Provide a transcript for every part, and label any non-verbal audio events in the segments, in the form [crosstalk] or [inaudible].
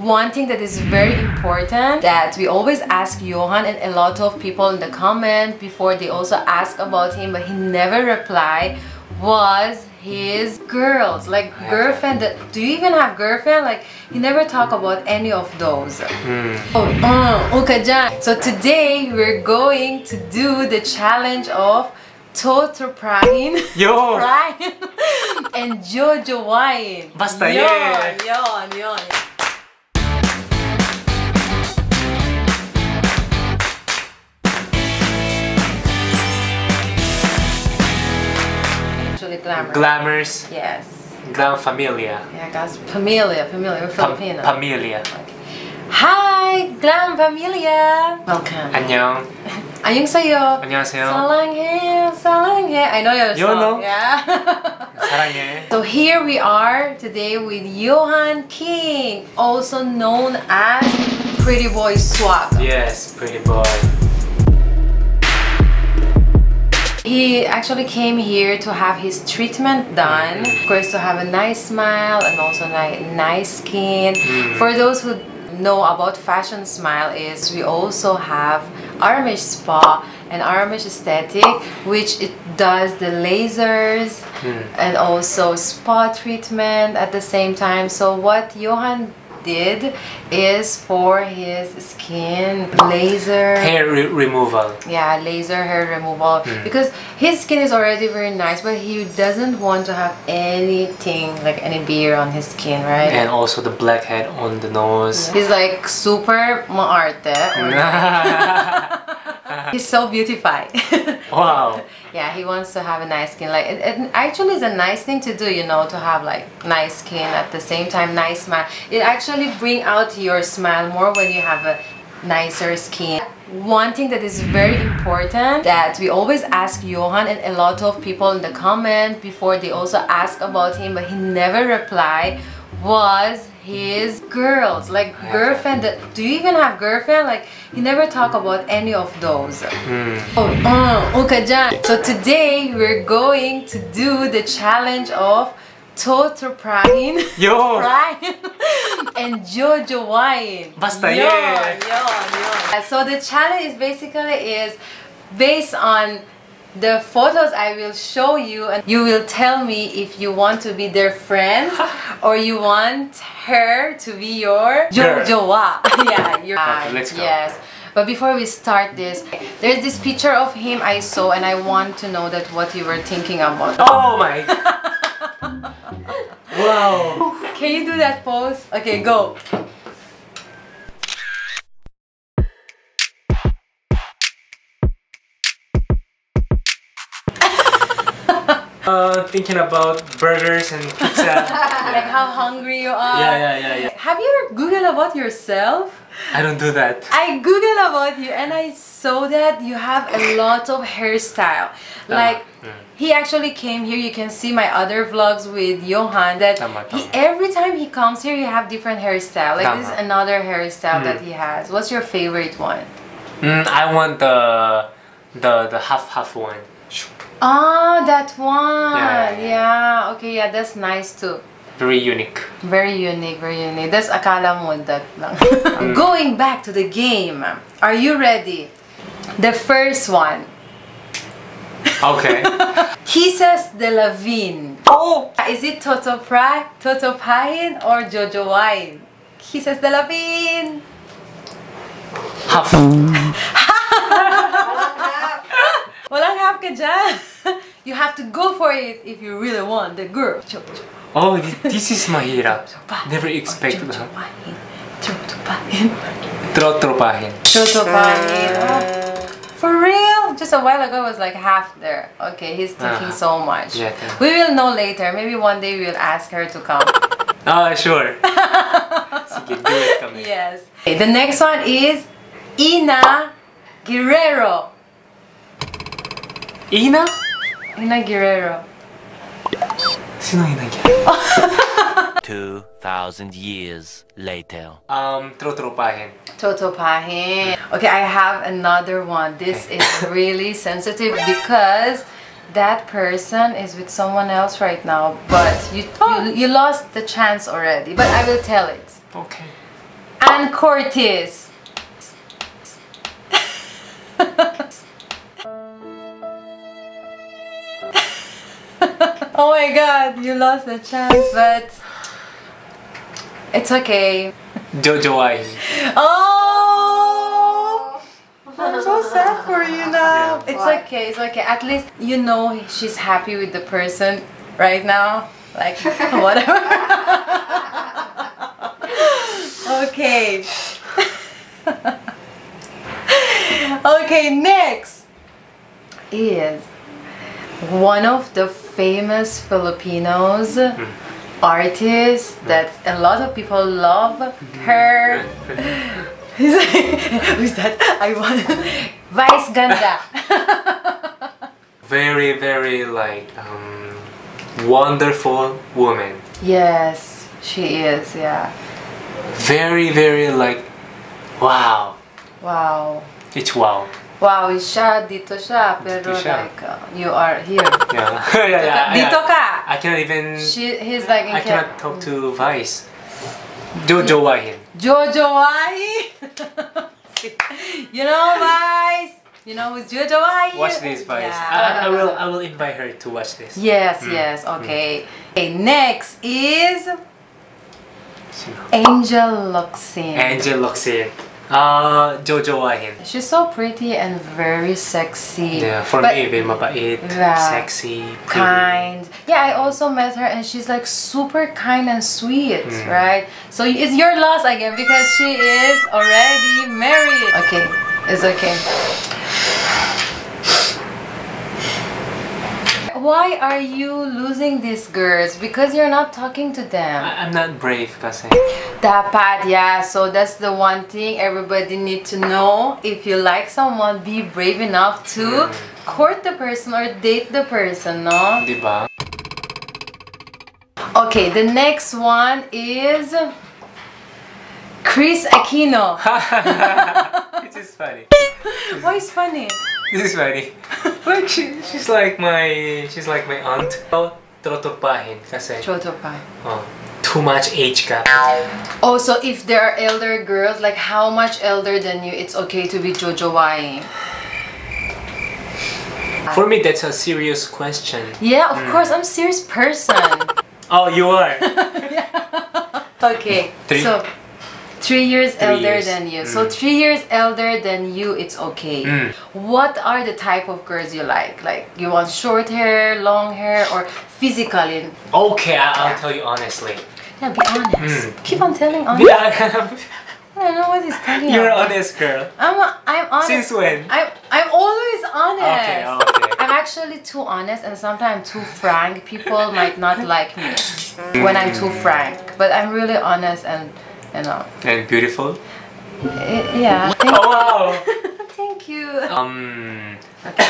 one thing that is very important that we always ask Yohan and a lot of people in the comment before they also ask about him but he never reply was his girls like girlfriend that, do you even have girlfriend? Like he never talk about any of those. Oh, uh, okay so today we're going to do the challenge of Toto Prahin [laughs] Yo! Prahin [laughs] and Jojo Wine. Basta, yeah. yon, glamour. Glamorous. Yes. Glam familia. Yeah, guys. Familia, familia. We're Filipino. Familia. Okay. Hi, Glam Familia. Welcome. 안녕. 안녕하세요. 안녕하세요. 사랑해, 사랑해. I know your you song. Know. Yeah. [laughs] 사랑해. So here we are today with Yohan King, also known as Pretty Boy Swag. Yes, Pretty Boy. He actually came here to have his treatment done. Of course, to have a nice smile and also ni- nice skin. Mm. For those who know about Fashion Smile is we also have Aramesh Spa and Aramesh Aesthetic which it does the lasers mm. and also spa treatment at the same time. So what Yohan did is for his skin laser. Hair re- removal. yeah laser hair removal. Hmm. Because his skin is already very nice but he doesn't want to have anything like any beer on his skin right? And also the blackhead on the nose. he's like super maarte [laughs] [laughs] he's so beautified [laughs] wow. Yeah he wants to have a nice skin. Like it, it actually is a nice thing to do you know to have like nice skin at the same time nice smile. It actually bring out your smile more when you have a nicer skin. One thing that is very important that we always ask Yohan and a lot of people in the comment before they also ask about him but he never reply was his girls like girlfriend that, do you even have girlfriend like he never talk about any of those Oh, uh, okay, Jan. So today we're going to do the challenge of Toto Prahin, Yo! [laughs] Prahin [laughs] and Jojo Wine. Basta, Yon, yeah. yon. Uh, So the challenge is basically is based on the photos I will show you and you will tell me if you want to be their friend [laughs] or you want her to be your Girl. Jojowa. [laughs] yeah, your Okay, let's go. Yes. But before we start this, there's this picture of him I saw and I want to know that what you were thinking about. Oh my. [laughs] wow. Can you do that pose? Okay, go. Uh, thinking about burgers and pizza. [laughs] Like how hungry you are. yeah, yeah, yeah, yeah. Have you ever Googled about yourself? I don't do that. I googled about you and I saw that you have a lot of hairstyle. Like mm. he actually came here. You can see my other vlogs with Yohan. That he, every time he comes here, you have different hairstyle. Like this is another hairstyle that Mm. he has. What's your favorite one? Mm, I want the the the half half one. Ah, that one. Yeah, yeah, yeah. Okay, yeah, that's nice too. Very unique. Very unique, very unique. That's akala mo that lang. [laughs] Going back to the game. Are you ready? The first one. Okay. [laughs] Kisses Delavin. oh. Is it Toto Pra, Toto Pahin or Jojo Wine? Kisses Delavin. Half. [laughs] Walang half ka dyan. You have to go for it if you really want the girl. Jojo Oh, this is mahirap. Pahin. Never expected Jojo that. Wine. Jojo Pahin. Trotropahin. Jojo Pahin. Oh. For real? Just a while ago it was like half there. Okay, he's thinking Uh-huh. so much. Yeah, yeah. We will know later. Maybe one day we will ask her to come. [laughs] Ah, sure. [laughs] Sige, do it kami. yes. Okay, the next one is Ina Guerrero. Ina? Ina Guerrero. Sino Ina yan? [laughs] 2,000 years later. Um, trotropahin. Toto Pahin. Okay, I have another one. This is really sensitive because that person is with someone else right now. But you, you, you lost the chance already. But I will tell it. Okay. and Curtis. Oh my god, you lost the chance, but it's okay. Jojo Wine. Oh! I'm so sad for you now. Yeah. It's Why? okay, it's okay. At least you know she's happy with the person right now. Like, [laughs] whatever. [laughs] okay. [laughs] okay, next is one of the famous Filipinos artists that a lot of people love her. [laughs] Who's who's that? I want Vice Ganda. [laughs] Very, very like um, wonderful woman. yes, she is. Yeah. Very, very like wow. Wow. It's wow. Wow, siya dito siya pero Dito siya. like uh, you are here. [laughs] Yeah. [laughs] yeah, yeah, Dito ka. I cannot even. She, he's like in I cannot talk to Vice. Jojo Wahin. Jojo Wai. [laughs] you know Vice. You know who's Jojo Wai? Watch this, Vice. Yeah. I, I will. I will invite her to watch this. Yes, yes. Okay. Okay. Next is Angel Locsin. Angel Locsin. Uh, Jojo Wahin. She's so pretty and very sexy. Yeah, for But me, very mabait, Yeah. sexy, pretty. kind. Yeah, I also met her and she's like super kind and sweet, Mm. right? So it's your loss again because she is already married. Okay, it's okay. Why are you losing these girls? Because you're not talking to them. I, I'm not brave kasi. Dapat, yeah. So that's the one thing everybody need to know. If you like someone, be brave enough to Mm. court the person or date the person, no? Di ba? Okay, the next one is Kris Aquino. [laughs] This is funny. [laughs] Why is funny? This is funny. [laughs] Like she, she's like my, she's like my aunt. Oh, trotopahin kasi Choto pa. oh, too much age gap. Oh, also, if there are elder girls, like how much elder than you, it's okay to be jojowaing. For me, that's a serious question. Yeah, of hmm. course, I'm serious person. Oh, you are. [laughs] [laughs] Okay, Three- so three years Three elder years. than you. So Mm. three years elder than you, it's okay. Mm. What are the type of girls you like? Like you want short hair, long hair, or physically? Okay, I, I'll tell you honestly. Yeah, be honest. Mm. Keep on telling [laughs] honest. Yeah, I don't know what he's talking you're an about. honest girl. I'm I'm honest. Since when? I'm I'm always honest. Okay, okay. I'm actually too honest and sometimes too frank. People might not like me when I'm too frank, but I'm really honest and you know. And beautiful. i- yeah. Thank, Oh [laughs] wow. thank you. Um, Okay.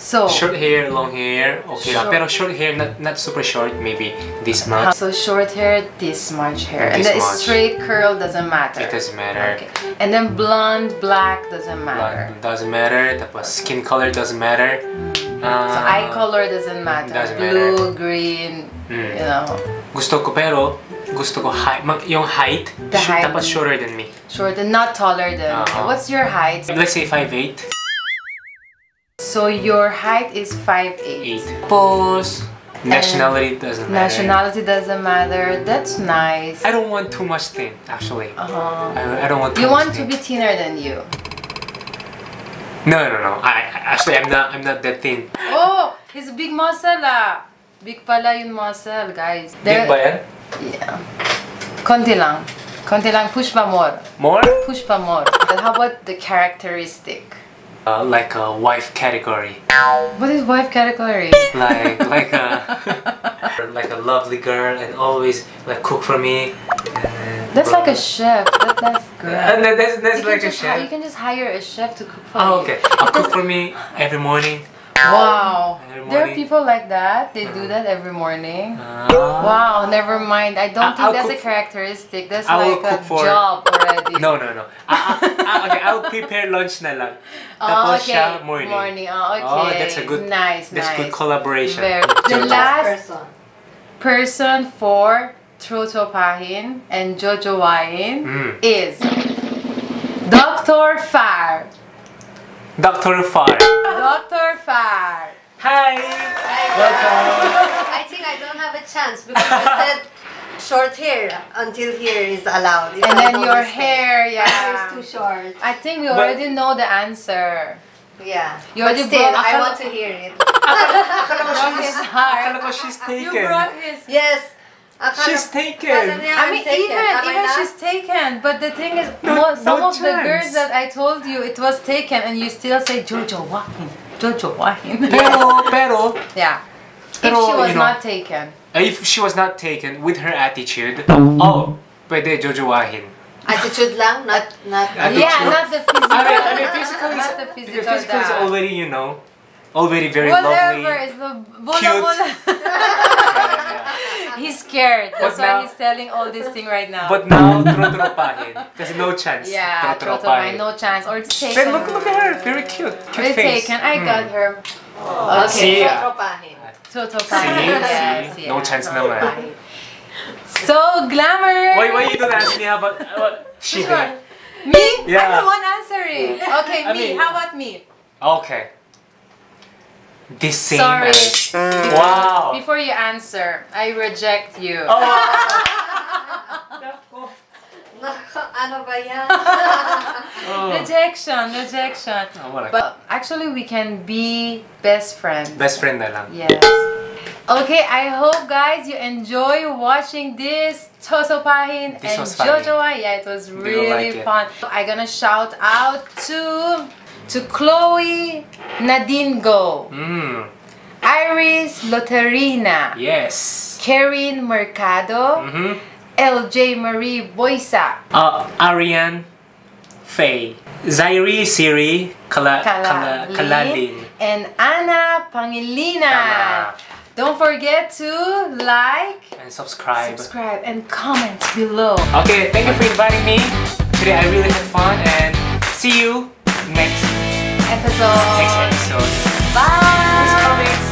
So short hair, long hair, okay. Short. Pero short hair, not not super short, maybe this uh, much. so short hair, this much hair, and This then much. straight curl doesn't matter. It doesn't matter. Okay. And then blonde, black doesn't matter. Blonde doesn't matter. Tapos skin color doesn't matter. Uh, So eye color doesn't matter. doesn't Blue, green, Mm. you know. Gusto ko pero gusto ko height, mag, yung height, The sh- height. dapat shorter than me. Shorter, not taller than. Uh-huh. What's your height? Let's say 5'8". So your height is 5'8". 8. Tapos, nationality doesn't matter. Nationality doesn't matter. That's nice. I don't want too much thin, actually. Uh-huh. I, I don't want too You want to be thinner than you. No, no, no. I, actually, I'm not. I'm not that thin. Oh, he's a big muscle ah. Big pala yung muscle, guys. Big ba yan? Yeah. Konti lang. Konti lang. Push pa more. More? Push pa more. But how about the characteristic? Uh, like a wife category. What is wife category? Like [laughs] like a like a lovely girl and always like cook for me. and- That's like a chef. That, that's good. And then that's, that's you, like can a just hi- you can just hire a chef to cook for Oh, you. okay. I'll cook [laughs] for me every morning. Wow. There are people like that. They do that every morning. Uh, Wow, never mind. I don't I- think I'll that's a characteristic. That's I will like a cook for- job already. No, no, no. I, I, I- okay, I'll prepare lunch na lang. [laughs] Oh, Tapos okay. siya morning. Morning. Oh, okay. Oh, that's a good. Nice, That's nice. good collaboration. Very- The last person. person for Trotopahin and Jojowain Mm. is Dr. Far. Dr. Far. Dr. Far. Hi! Welcome! I think I don't have a chance because you said short hair until here is allowed. If And then your mistake. hair, My hair is too short. I think we But- already know the answer. Yeah. You but already still, broke- I want to hear it. Broke his heart. Akala ko she's You taken. broke his yes. She's taken. I mean, taken. even Am even she's taken, but the thing is, No- mo- some no of the girls that I told you it was taken, and you still say Jojo Wahin, Jojo Wahin. Pero, [laughs] pero, yeah. If Pero, she was you know- not taken, if she was not taken with her attitude, Mm-hmm. oh, pwede jojowahin. Attitude lang, not not. Attitude. yeah, not the physical. I mean, I mean, physical is, not the the physical. physical is already, you know, already very Whatever lovely. is the bola Cute. bola. [laughs] He's scared. That's But why now- he's telling all this thing right now. But now, trotropahin. Kasi no chance. yeah, Trotopahin, Trotropahin. no chance. Or it's taken. Then look, look at her. Very cute. Cute It's face. taken. I Hmm. got her. See? Okay. Tropahin. Trotopahin. See? Yes, See? yes. No chance naman. Trotopahin. So glamour. Why, why you don't ask me how about uh, she? Which? Me? Yeah. I'm the one answering. Okay, I me. mean- How about me? Okay. This same Sorry. as- Wow. Before you answer, I reject you. Oh. Ano ba yan? Rejection, rejection. Oh, wala. But actually, we can be best friends. Best friend na lang. Yes. Okay, I hope guys you enjoy watching this Tosopahin This and. Jojoa. Yeah, it was really like it. fun. I'm gonna shout out to to Chloe Nadine Go, Mm. Iris Loterina, Yes. Karen Mercado, Mm-hmm. LJ Marie Boysa, Uh, Ariane Faye. Zairi Siri Kala, Kala, Kalalin, Kalalin. and Anna Pangilinan. Tama. Don't forget to like, And subscribe. subscribe, and comment below. Okay, thank you for inviting me. Today I really had fun and see you next episode. Next episode. Bye.